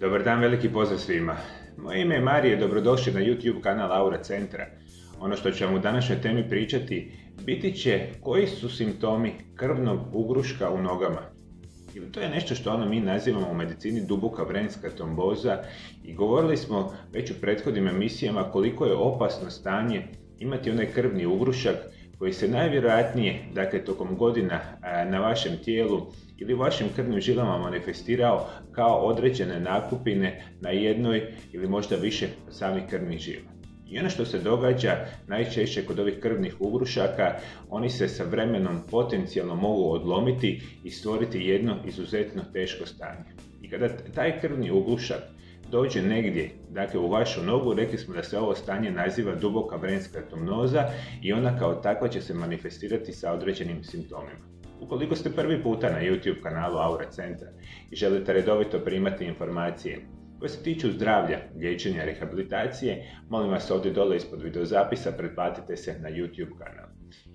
Dobar dan, veliki pozdrav svima. Moje ime je Marije, dobrodošli na YouTube kanal Aura Centra. Ono što ćemo u današnjoj temi pričati biti će koji su simptomi krvnog ugruška u nogama. I to je nešto što ono mi nazivamo u medicini duboka vrenska tromboza i govorili smo već u prethodnim emisijama koliko je opasno stanje imati onaj krvni ugrušak koji se najvjerojatnije, dakle tokom godina na vašem tijelu ili vašim krvnim žilama manifestirao kao određene nakupine na jednoj ili možda više samih krvnih žila. I ono što se događa najčešće kod ovih krvnih ugrušaka, oni se sa vremenom potencijalno mogu odlomiti i stvoriti jedno izuzetno teško stanje. I kada taj krvni ugrušak dođe negdje, dakle u vašu nogu, rekli smo da se ovo stanje naziva duboka vrenska tomnoza i ona kao takva će se manifestirati sa određenim simptomima. Ukoliko ste prvi puta na YouTube kanalu Aura Centra i želite redovito primati informacije koje se tiču zdravlja, liječenja, rehabilitacije, molim vas ovdje dole ispod videozapisa pretplatite se na YouTube kanal.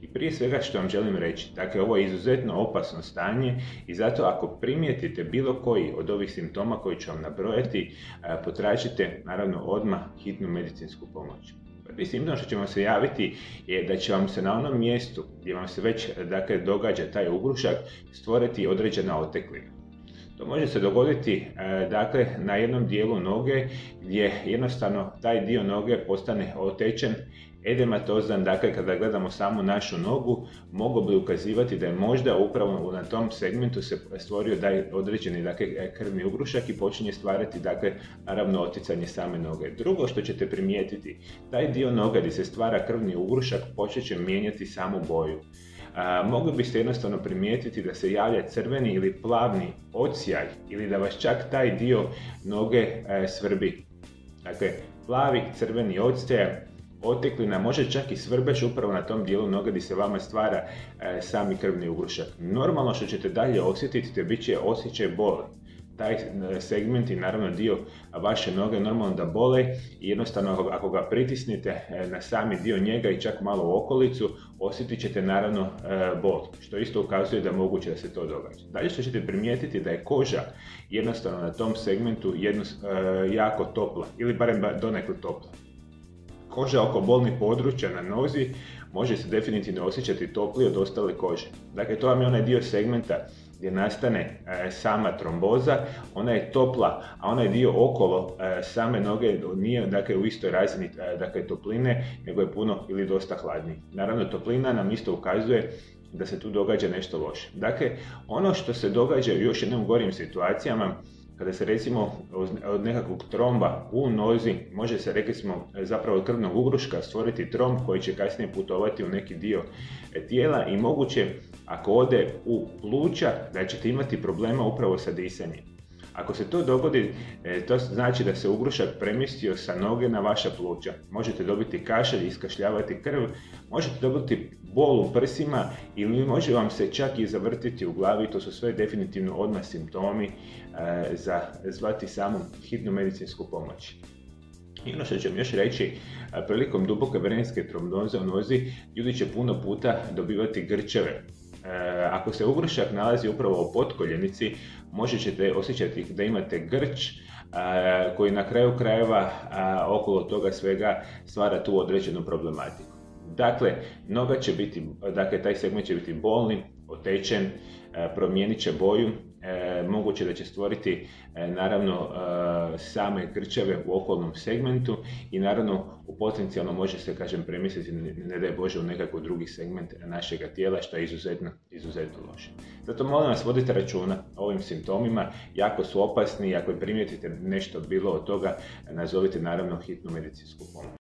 I prije svega što vam želim reći, dakle ovo je izuzetno opasno stanje i zato ako primijetite bilo koji od ovih simptoma koji ću vam nabrojati, potražite naravno odmah hitnu medicinsku pomoć. Prvi simptom što će vam se javiti je da će vam se na onom mjestu gdje vam se već dakle, događa taj ugrušak stvoriti određena oteklina. To može se dogoditi e, dakle, na jednom dijelu noge gdje jednostavno taj dio noge postane otečen edematozan, dakle kada gledamo samu našu nogu, mogu bi ukazivati da je možda upravo na tom segmentu se stvorio daj određeni dakle, krvni ugrušak i počinje stvarati dakle, naravno oticanje same noge. Drugo što ćete primijetiti, taj dio noga gdje se stvara krvni ugrušak počet će mijenjati samu boju. Mogli biste jednostavno primijetiti da se javlja crveni ili plavni odsjaj ili da vas čak taj dio noge e, svrbi. Dakle, plavi crveni odsjaj oteklina, može čak i svrbež upravo na tom dijelu noge gdje se vama stvara e, sami krvni ugrušak. Normalno što ćete dalje osjetiti, te bit će osjećaj boli taj e, segment i naravno dio vaše noge normalno da bole i jednostavno ako ga pritisnete e, na sami dio njega i čak malo u okolicu, osjetit ćete naravno e, bol, što isto ukazuje da je moguće da se to događa. Dalje što ćete primijetiti da je koža jednostavno na tom segmentu jako topla ili barem donekle topla. Koža oko bolnih područja na nozi može se definitivno osjećati toplije od ostale kože. Dakle, to vam je onaj dio segmenta gdje nastane e, sama tromboza, ona je topla, a onaj dio okolo e, same noge nije dakle, u istoj razini e, dakle, topline, nego je puno ili dosta hladniji. Naravno, toplina nam isto ukazuje da se tu događa nešto loše. Dakle, ono što se događa u još jednom gorim situacijama, kada se recimo od nekakvog tromba u nozi, može se rekli smo zapravo od krvnog ugruška stvoriti tromb koji će kasnije putovati u neki dio tijela i moguće ako ode u pluća da ćete imati problema upravo sa disanjem. Ako se to dogodi, e, to znači da se ugrušak premjestio sa noge na vaša pluća. Možete dobiti kašalj, iskašljavati krv, možete dobiti bol u prsima ili može vam se čak i zavrtiti u glavi. To su sve definitivno odmah simptomi e, za zvati samu hitnu medicinsku pomoć. I ono što ću vam još reći, e, prilikom duboke vrenske tromboze u nozi, ljudi će puno puta dobivati grčeve ako se ugrušak nalazi upravo u potkoljenici, možete ćete osjećati da imate grč e, koji na kraju krajeva okolo toga svega stvara tu određenu problematiku. Dakle, noga će biti, dakle taj segment će biti bolni, otečen, e, promijenit će boju, e, moguće da će stvoriti e, naravno same krčeve u okolnom segmentu i naravno u potencijalno može se kažem premisliti ne daj Bože u nekakav drugi segment našega tijela što je izuzetno, izuzetno loše. Zato molim vas vodite računa o ovim simptomima, jako su opasni i ako primijetite nešto bilo od toga nazovite naravno hitnu medicinsku pomoć.